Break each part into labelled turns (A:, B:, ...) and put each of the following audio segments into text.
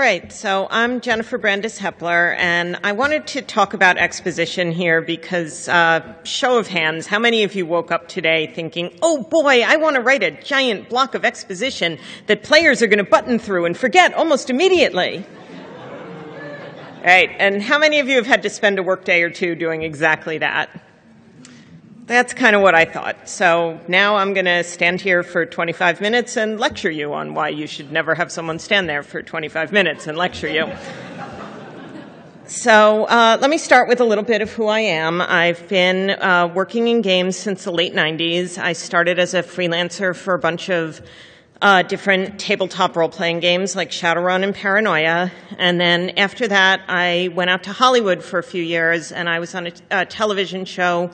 A: right, so I'm Jennifer Brandes Hepler, and I wanted to talk about exposition here because, uh, show of hands, how many of you woke up today thinking, oh boy, I want to write a giant block of exposition that players are going to button through and forget almost immediately? right, and how many of you have had to spend a workday or two doing exactly that? That's kind of what I thought. So now I'm going to stand here for 25 minutes and lecture you on why you should never have someone stand there for 25 minutes and lecture you. So uh, let me start with a little bit of who I am. I've been uh, working in games since the late 90s. I started as a freelancer for a bunch of uh, different tabletop role playing games like Shadowrun and Paranoia. And then after that, I went out to Hollywood for a few years and I was on a, a television show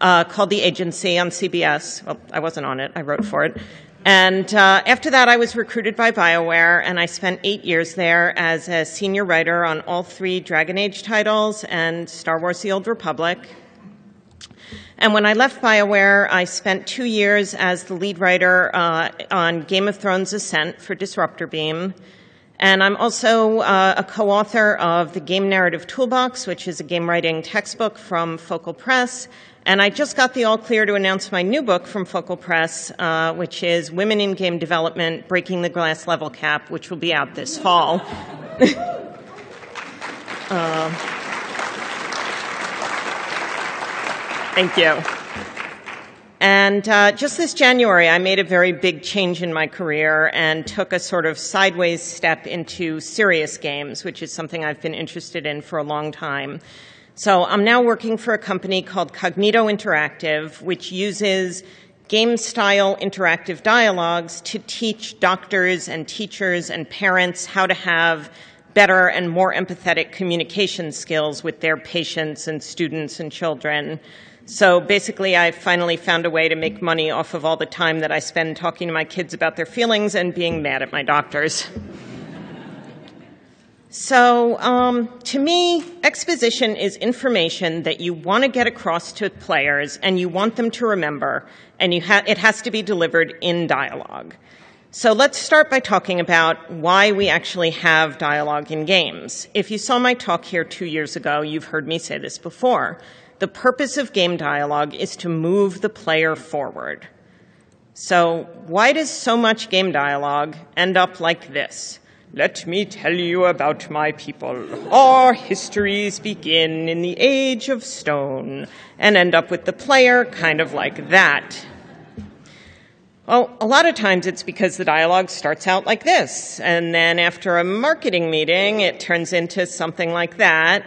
A: uh, called The Agency on CBS. Well, I wasn't on it, I wrote for it. And uh, after that, I was recruited by BioWare, and I spent eight years there as a senior writer on all three Dragon Age titles and Star Wars The Old Republic. And when I left BioWare, I spent two years as the lead writer uh, on Game of Thrones Ascent for Disruptor Beam. And I'm also uh, a co author of the Game Narrative Toolbox, which is a game writing textbook from Focal Press, and I just got the all clear to announce my new book from Focal Press, uh, which is Women in Game Development Breaking the Glass Level Cap, which will be out this fall. uh, thank you. And uh, just this January, I made a very big change in my career and took a sort of sideways step into serious games, which is something I've been interested in for a long time. So I'm now working for a company called Kognito Interactive, which uses game style interactive dialogues to teach doctors and teachers and parents how to have better and more empathetic communication skills with their patients and students and children. So basically, I finally found a way to make money off of all the time that I spend talking to my kids about their feelings and being mad at my doctors. So, um, to me, exposition is information that you want to get across to players and you want them to remember, and ha- it has to be delivered in dialogue. So let's start by talking about why we actually have dialogue in games. If you saw my talk here two years ago, you've heard me say this before. The purpose of game dialogue is to move the player forward. So, why does so much game dialogue end up like this? Let me tell you about my people. Our histories begin in the age of stone and end up with the player kind of like that. Well, a lot of times it's because the dialogue starts out like this, and then after a marketing meeting, it turns into something like that.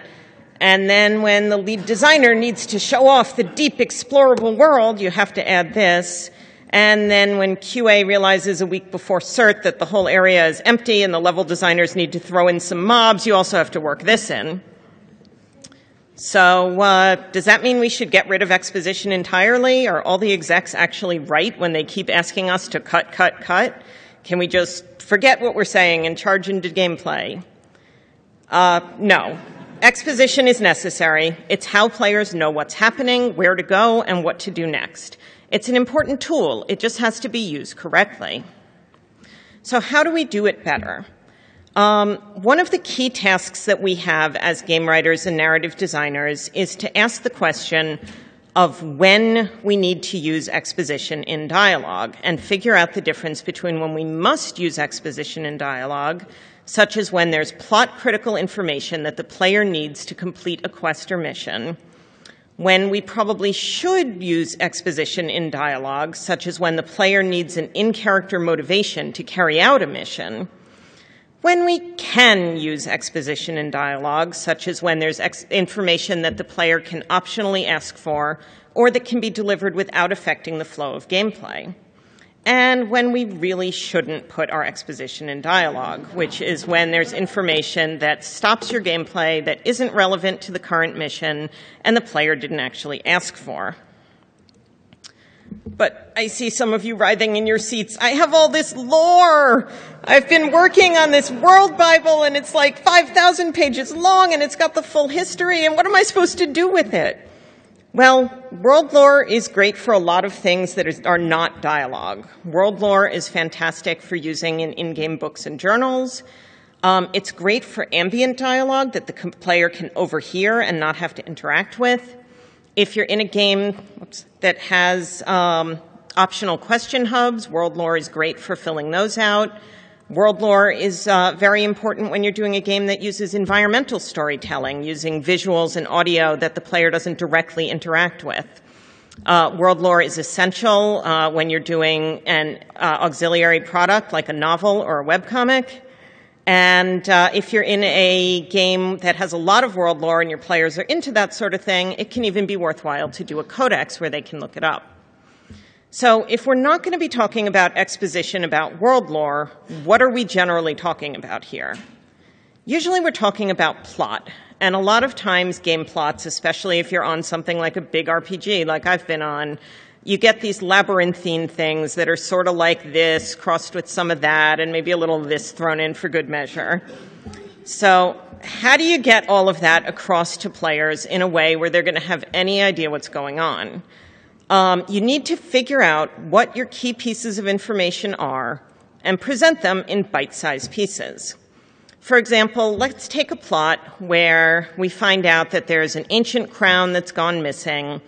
A: And then when the lead designer needs to show off the deep explorable world, you have to add this. And then when QA realizes a week before CERT that the whole area is empty and the level designers need to throw in some mobs, you also have to work this in. So, uh, does that mean we should get rid of exposition entirely? Are all the execs actually right when they keep asking us to cut, cut, cut? Can we just forget what we're saying and charge into gameplay? Uh, no. Exposition is necessary. It's how players know what's happening, where to go, and what to do next. It's an important tool, it just has to be used correctly. So, how do we do it better? Um, one of the key tasks that we have as game writers and narrative designers is to ask the question of when we need to use exposition in dialogue and figure out the difference between when we must use exposition in dialogue, such as when there's plot critical information that the player needs to complete a quest or mission, when we probably should use exposition in dialogue, such as when the player needs an in character motivation to carry out a mission, when we can use exposition in dialogue, such as when there's ex- information that the player can optionally ask for or that can be delivered without affecting the flow of gameplay and when we really shouldn't put our exposition in dialogue, which is when there's information that stops your gameplay that isn't relevant to the current mission and the player didn't actually ask for. But I see some of you writhing in your seats. I have all this lore. I've been working on this world Bible and it's like 5,000 pages long and it's got the full history and what am I supposed to do with it? Well, world lore is great for a lot of things that is, are not dialogue. World lore is fantastic for using in in-game books and journals. Um, it's great for ambient dialogue that the player can overhear and not have to interact with. If you're in a game oops, that has um, optional question hubs, World Lore is great for filling those out. World lore is uh, very important when you're doing a game that uses environmental storytelling, using visuals and audio that the player doesn't directly interact with. Uh, world lore is essential uh, when you're doing an uh, auxiliary product like a novel or a webcomic. And uh, if you're in a game that has a lot of world lore and your players are into that sort of thing, it can even be worthwhile to do a codex where they can look it up. So if we're not going to be talking about exposition about world lore, what are we generally talking about here? Usually we're talking about plot. And a lot of times game plots, especially if you're on something like a big RPG like I've been on, you get these labyrinthine things that are sort of like this, crossed with some of that, and maybe a little of this thrown in for good measure. So how do you get all of that across to players in a way where they're going to have any idea what's going on? Um, you need to figure out what your key pieces of information are and present them in bite-sized pieces. For example, let's take a plot where we find out that there's an ancient crown that's gone missing,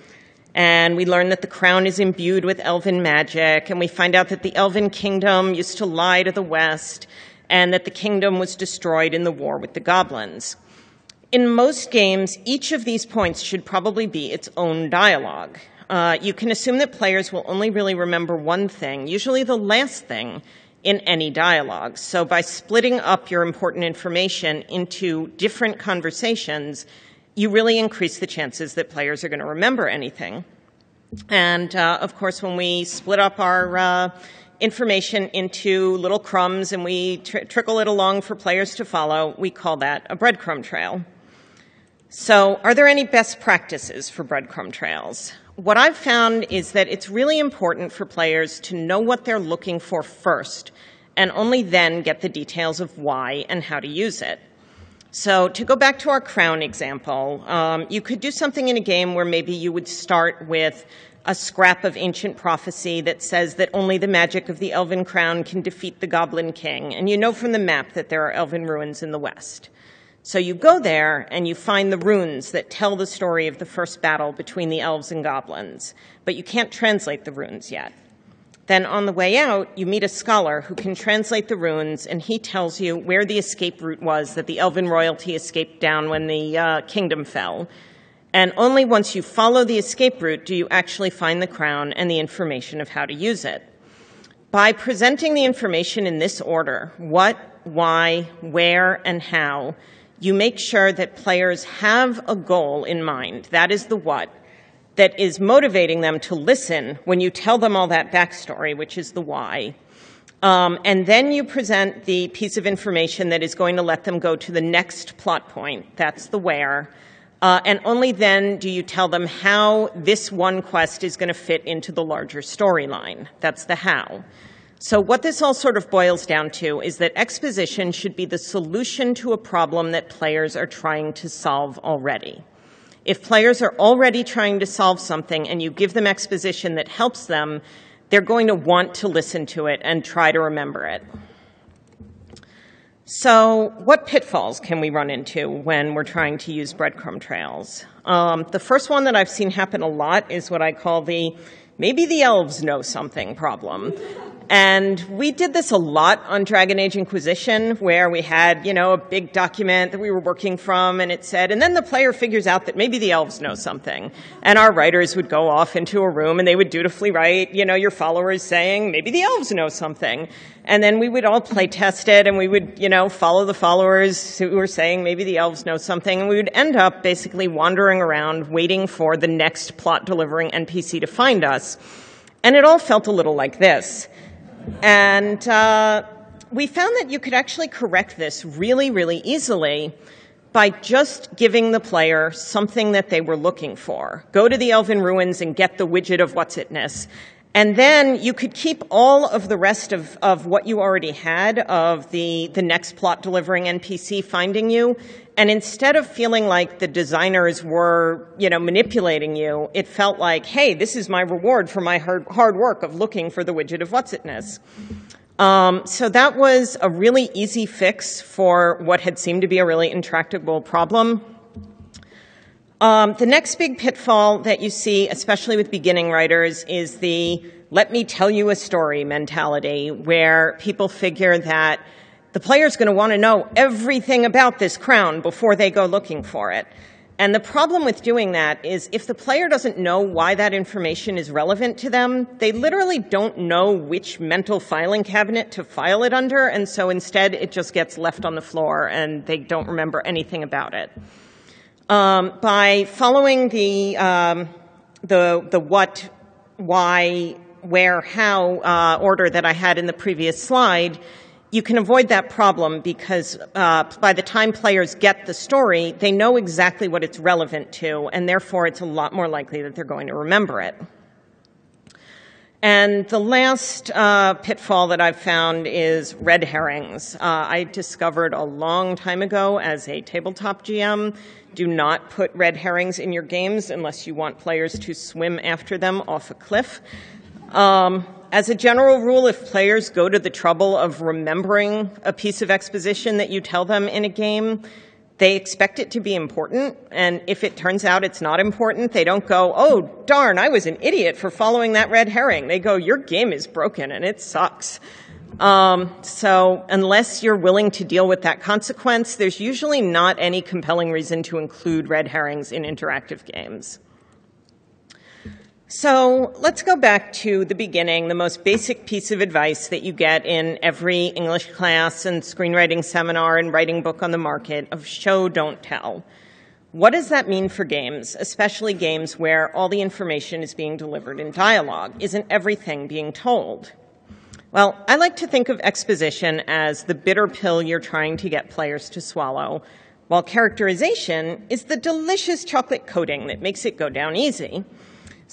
A: and we learn that the crown is imbued with elven magic, and we find out that the elven kingdom used to lie to the west, and that the kingdom was destroyed in the war with the goblins. In most games, each of these points should probably be its own dialogue uh, you can assume that players will only really remember one thing, usually the last thing, in any dialogue. So by splitting up your important information into different conversations, you really increase the chances that players are going to remember anything. And uh, of course, when we split up our uh, information into little crumbs and we tr- trickle it along for players to follow, we call that a breadcrumb trail. So, are there any best practices for breadcrumb trails? what I've found is that it's really important for players to know what they're looking for first and only then get the details of why and how to use it. So to go back to our crown example, um, you could do something in a game where maybe you would start with a scrap of ancient prophecy that says that only the magic of the elven crown can defeat the goblin king, and you know from the map that there are elven ruins in the west. So you go there and you find the runes that tell the story of the first battle between the elves and goblins, but you can't translate the runes yet. Then on the way out, you meet a scholar who can translate the runes, and he tells you where the escape route was that the elven royalty escaped down when the uh, kingdom fell. And only once you follow the escape route do you actually find the crown and the information of how to use it. By presenting the information in this order what, why, where, and how you make sure that players have a goal in mind. That is the what. That is motivating them to listen when you tell them all that backstory, which is the why. Um, and then you present the piece of information that is going to let them go to the next plot point. That's the where. Uh, and only then do you tell them how this one quest is going to fit into the larger storyline. That's the how. So what this all sort of boils down to is that exposition should be the solution to a problem that players are trying to solve already. If players are already trying to solve something and you give them exposition that helps them, they're going to want to listen to it and try to remember it. So, what pitfalls can we run into when we're trying to use breadcrumb trails? Um, the first one that I've seen happen a lot is what I call the maybe the elves know something problem. And we did this a lot on Dragon Age Inquisition, where we had, you know, a big document that we were working from, and it said, and then the player figures out that maybe the elves know something. And our writers would go off into a room and they would dutifully write, you know, your followers saying, maybe the elves know something. And then we would all play test it and we would, you know, follow the followers who were saying maybe the elves know something. And we would end up basically wandering around waiting for the next plot delivering NPC to find us. And it all felt a little like this. And uh, we found that you could actually correct this really, really easily by just giving the player something that they were looking for. Go to the Elven Ruins and get the widget of what's itness. And then you could keep all of the rest of, of what you already had of the, the next plot delivering NPC finding you. And instead of feeling like the designers were, you know, manipulating you, it felt like, hey, this is my reward for my hard, hard work of looking for the widget of what's itness. Um, so that was a really easy fix for what had seemed to be a really intractable problem. Um, the next big pitfall that you see, especially with beginning writers, is the let me tell you a story mentality, where people figure that the player's going to want to know everything about this crown before they go looking for it. And the problem with doing that is if the player doesn't know why that information is relevant to them, they literally don't know which mental filing cabinet to file it under, and so instead it just gets left on the floor and they don't remember anything about it. Um, by following the, um, the, the what, why, where, how uh, order that I had in the previous slide, you can avoid that problem because uh, by the time players get the story, they know exactly what it's relevant to, and therefore it's a lot more likely that they're going to remember it. And the last uh, pitfall that I've found is red herrings. Uh, I discovered a long time ago as a tabletop GM do not put red herrings in your games unless you want players to swim after them off a cliff. Um, as a general rule, if players go to the trouble of remembering a piece of exposition that you tell them in a game, they expect it to be important, and if it turns out it's not important, they don't go, oh, darn, I was an idiot for following that red herring. They go, your game is broken and it sucks. Um, so, unless you're willing to deal with that consequence, there's usually not any compelling reason to include red herrings in interactive games. So let's go back to the beginning, the most basic piece of advice that you get in every English class and screenwriting seminar and writing book on the market of show, don't tell. What does that mean for games, especially games where all the information is being delivered in dialogue? Isn't everything being told? Well, I like to think of exposition as the bitter pill you're trying to get players to swallow, while characterization is the delicious chocolate coating that makes it go down easy.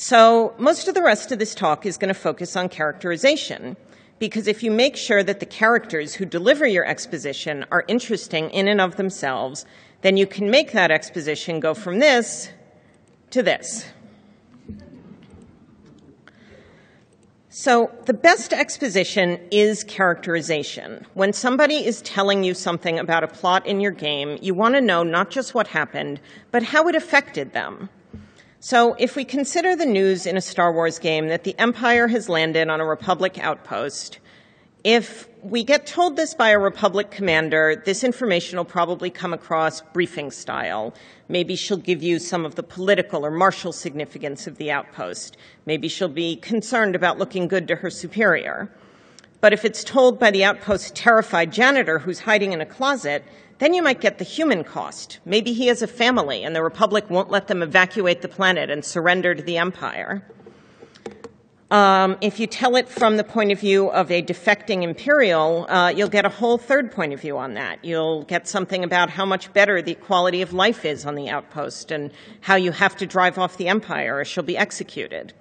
A: So most of the rest of this talk is going to focus on characterization, because if you make sure that the characters who deliver your exposition are interesting in and of themselves, then you can make that exposition go from this to this. So, the best exposition is characterization. When somebody is telling you something about a plot in your game, you want to know not just what happened, but how it affected them. So, if we consider the news in a Star Wars game that the Empire has landed on a Republic outpost, if we get told this by a Republic commander, this information will probably come across briefing style. Maybe she'll give you some of the political or martial significance of the outpost. Maybe she'll be concerned about looking good to her superior. But if it's told by the outpost's terrified janitor who's hiding in a closet, then you might get the human cost. Maybe he has a family and the Republic won't let them evacuate the planet and surrender to the Empire. Um, if you tell it from the point of view of a defecting Imperial, uh, you'll get a whole third point of view on that. You'll get something about how much better the quality of life is on the outpost and how you have to drive off the Empire or she'll be executed.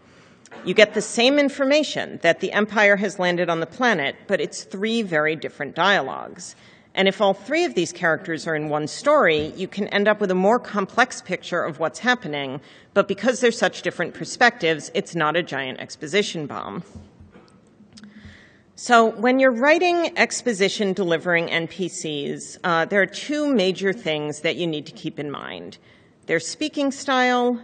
A: You get the same information that the Empire has landed on the planet, but it's three very different dialogues. And if all three of these characters are in one story, you can end up with a more complex picture of what's happening. But because they're such different perspectives, it's not a giant exposition bomb. So, when you're writing exposition delivering NPCs, uh, there are two major things that you need to keep in mind their speaking style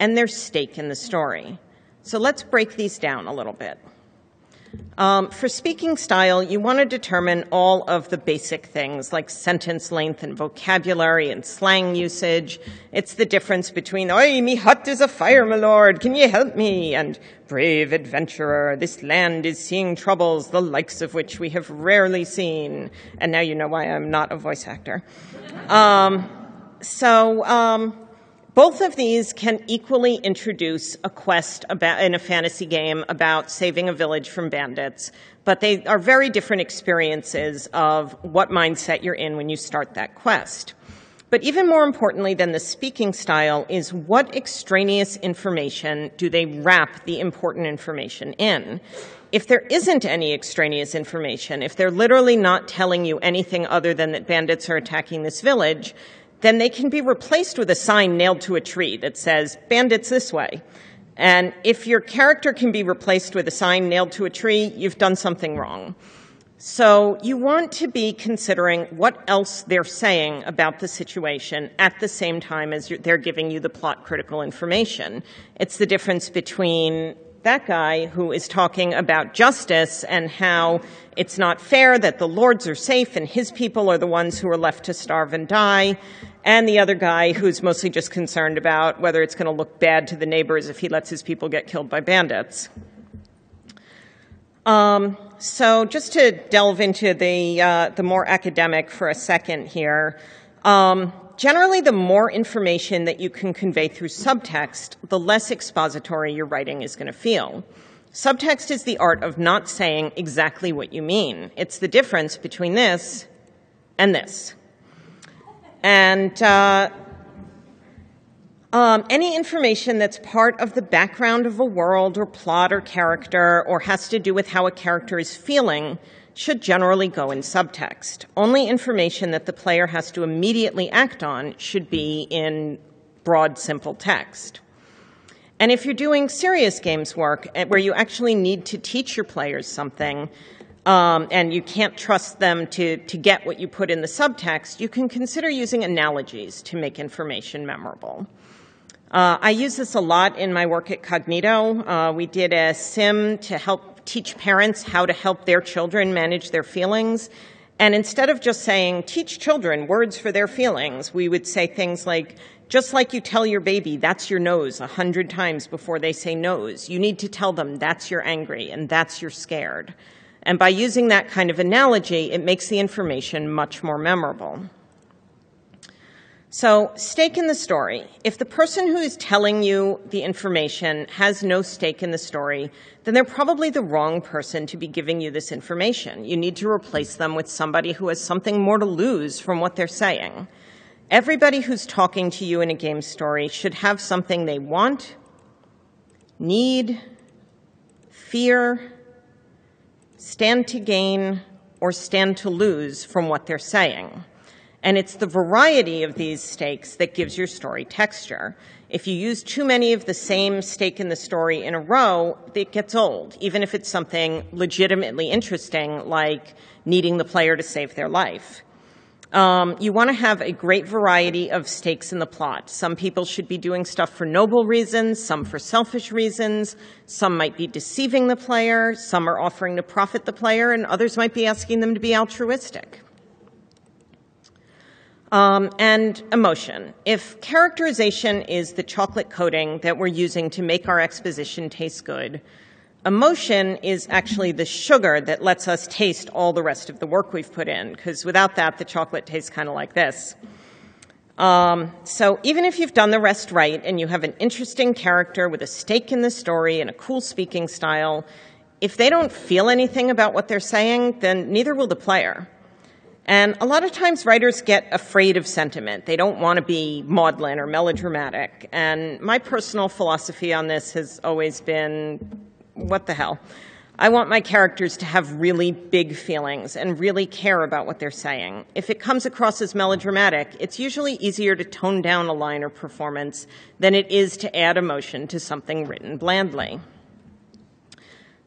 A: and their stake in the story. So, let's break these down a little bit. Um, for speaking style, you want to determine all of the basic things like sentence length and vocabulary and slang usage. It's the difference between, oi, me hut is a fire, my lord, can you help me? And brave adventurer, this land is seeing troubles, the likes of which we have rarely seen. And now you know why I'm not a voice actor. Um, so, um, both of these can equally introduce a quest about, in a fantasy game about saving a village from bandits, but they are very different experiences of what mindset you're in when you start that quest. But even more importantly than the speaking style is what extraneous information do they wrap the important information in? If there isn't any extraneous information, if they're literally not telling you anything other than that bandits are attacking this village, then they can be replaced with a sign nailed to a tree that says, bandits this way. And if your character can be replaced with a sign nailed to a tree, you've done something wrong. So you want to be considering what else they're saying about the situation at the same time as they're giving you the plot critical information. It's the difference between that guy who is talking about justice and how it's not fair that the lords are safe and his people are the ones who are left to starve and die, and the other guy who's mostly just concerned about whether it's going to look bad to the neighbors if he lets his people get killed by bandits. Um, so just to delve into the uh, the more academic for a second here. Um, generally, the more information that you can convey through subtext, the less expository your writing is going to feel. Subtext is the art of not saying exactly what you mean. It's the difference between this and this. And uh, um, any information that's part of the background of a world or plot or character or has to do with how a character is feeling should generally go in subtext. Only information that the player has to immediately act on should be in broad, simple text. And if you're doing serious games work eh, where you actually need to teach your players something, um, and you can't trust them to, to get what you put in the subtext, you can consider using analogies to make information memorable. Uh, I use this a lot in my work at Kognito. Uh, we did a sim to help teach parents how to help their children manage their feelings. And instead of just saying, teach children words for their feelings, we would say things like, just like you tell your baby, that's your nose a hundred times before they say nose, you need to tell them that's you're angry and that's you're scared. And by using that kind of analogy, it makes the information much more memorable. So, stake in the story. If the person who is telling you the information has no stake in the story, then they're probably the wrong person to be giving you this information. You need to replace them with somebody who has something more to lose from what they're saying. Everybody who's talking to you in a game story should have something they want, need, fear, stand to gain, or stand to lose from what they're saying. And it's the variety of these stakes that gives your story texture. If you use too many of the same stake in the story in a row, it gets old, even if it's something legitimately interesting like needing the player to save their life. Um, you want to have a great variety of stakes in the plot. Some people should be doing stuff for noble reasons, some for selfish reasons, some might be deceiving the player, some are offering to profit the player, and others might be asking them to be altruistic. Um, and emotion. If characterization is the chocolate coating that we're using to make our exposition taste good, emotion is actually the sugar that lets us taste all the rest of the work we've put in, because without that, the chocolate tastes kind of like this. Um, so even if you've done the rest right and you have an interesting character with a stake in the story and a cool speaking style, if they don't feel anything about what they're saying, then neither will the player. And a lot of times writers get afraid of sentiment. They don't want to be maudlin or melodramatic. And my personal philosophy on this has always been what the hell? I want my characters to have really big feelings and really care about what they're saying. If it comes across as melodramatic, it's usually easier to tone down a line or performance than it is to add emotion to something written blandly.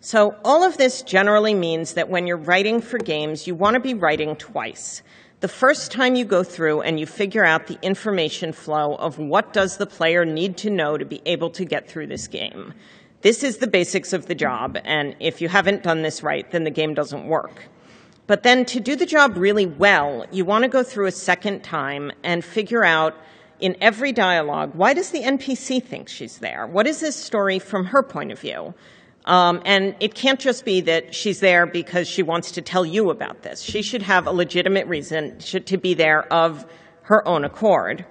A: So all of this generally means that when you're writing for games, you want to be writing twice. The first time you go through and you figure out the information flow of what does the player need to know to be able to get through this game. This is the basics of the job, and if you haven't done this right, then the game doesn't work. But then to do the job really well, you want to go through a second time and figure out in every dialogue, why does the NPC think she's there? What is this story from her point of view? Um, and it can't just be that she's there because she wants to tell you about this. She should have a legitimate reason to be there of her own accord.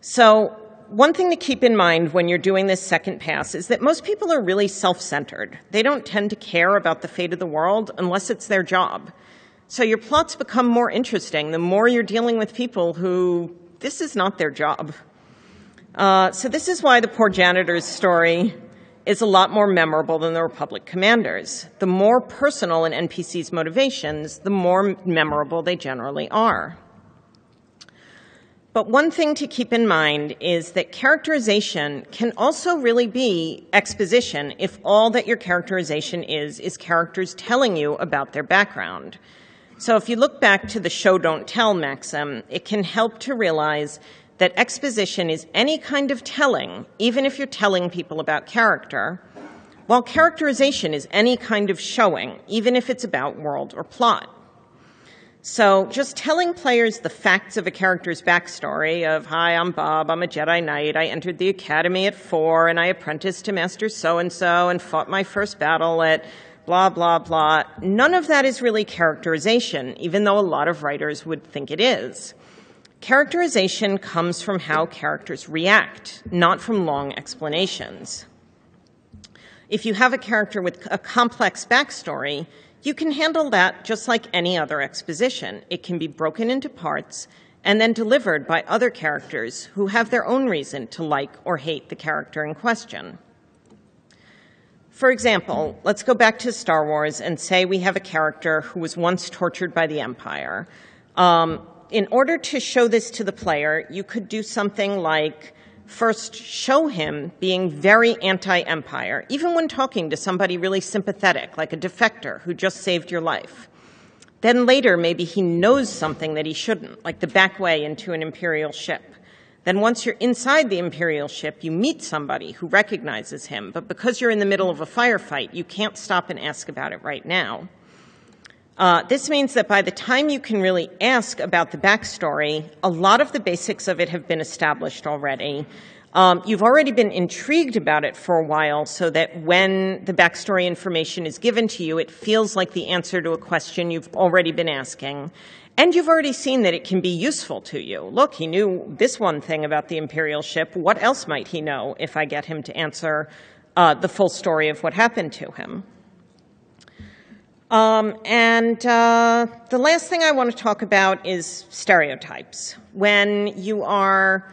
A: So one thing to keep in mind when you're doing this second pass is that most people are really self-centered. They don't tend to care about the fate of the world unless it's their job. So your plots become more interesting the more you're dealing with people who this is not their job. Uh, so this is why the poor janitor's story is a lot more memorable than the Republic commanders. The more personal an NPC's motivations, the more memorable they generally are. But one thing to keep in mind is that characterization can also really be exposition if all that your characterization is is characters telling you about their background. So if you look back to the show don't tell maxim, it can help to realize that exposition is any kind of telling, even if you're telling people about character, while characterization is any kind of showing, even if it's about world or plot. So just telling players the facts of a character's backstory of, hi, I'm Bob, I'm a Jedi Knight, I entered the academy at four, and I apprenticed to Master so-and-so and fought my first battle at blah, blah, blah. None of that is really characterization, even though a lot of writers would think it is. Characterization comes from how characters react, not from long explanations. If you have a character with a complex backstory, you can handle that just like any other exposition. It can be broken into parts and then delivered by other characters who have their own reason to like or hate the character in question. For example, let's go back to Star Wars and say we have a character who was once tortured by the Empire. Um, in order to show this to the player, you could do something like first show him being very anti empire, even when talking to somebody really sympathetic, like a defector who just saved your life. Then later, maybe he knows something that he shouldn't, like the back way into an imperial ship. Then once you're inside the imperial ship, you meet somebody who recognizes him, but because you're in the middle of a firefight, you can't stop and ask about it right now. Uh, this means that by the time you can really ask about the backstory, a lot of the basics of it have been established already. Um, you've already been intrigued about it for a while so that when the backstory information is given to you, it feels like the answer to a question you've already been asking. And you've already seen that it can be useful to you. Look, he knew this one thing about the Imperial ship. What else might he know if I get him to answer uh, the full story of what happened to him? Um, and uh, the last thing I want to talk about is stereotypes. When you are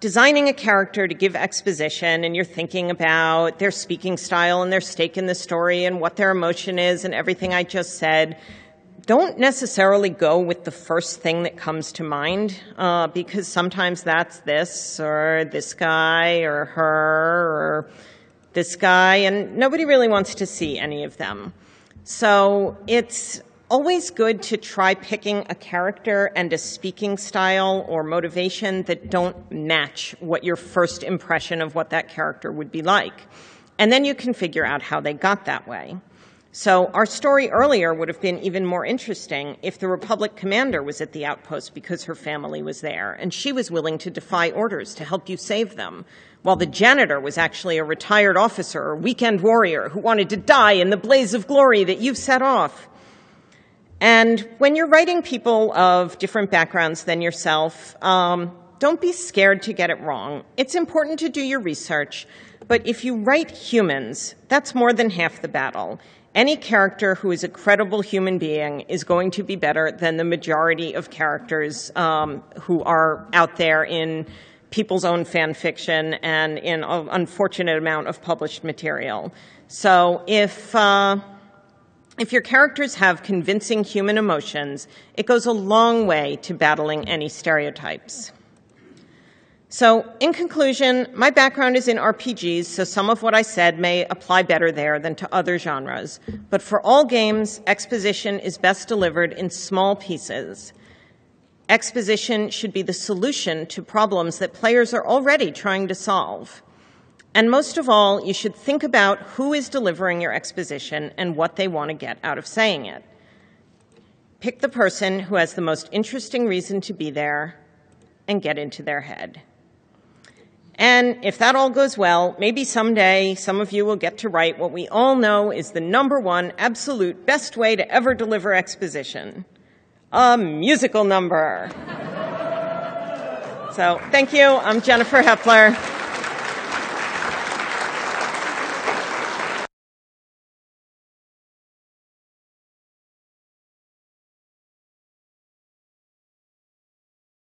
A: designing a character to give exposition and you're thinking about their speaking style and their stake in the story and what their emotion is and everything I just said, don't necessarily go with the first thing that comes to mind uh, because sometimes that's this or this guy or her or this guy, and nobody really wants to see any of them. So it's always good to try picking a character and a speaking style or motivation that don't match what your first impression of what that character would be like. And then you can figure out how they got that way. So our story earlier would have been even more interesting if the Republic commander was at the outpost because her family was there and she was willing to defy orders to help you save them while the janitor was actually a retired officer or weekend warrior who wanted to die in the blaze of glory that you've set off. And when you're writing people of different backgrounds than yourself, um, don't be scared to get it wrong. It's important to do your research, but if you write humans, that's more than half the battle. Any character who is a credible human being is going to be better than the majority of characters um, who are out there in people's own fan fiction and in an unfortunate amount of published material. So if, uh, if your characters have convincing human emotions, it goes a long way to battling any stereotypes. So, in conclusion, my background is in RPGs, so some of what I said may apply better there than to other genres. But for all games, exposition is best delivered in small pieces. Exposition should be the solution to problems that players are already trying to solve. And most of all, you should think about who is delivering your exposition and what they want to get out of saying it. Pick the person who has the most interesting reason to be there and get into their head. And if that all goes well, maybe someday some of you will get to write what we all know is the number one absolute best way to ever deliver exposition a musical number. so thank you. I'm Jennifer Hepler.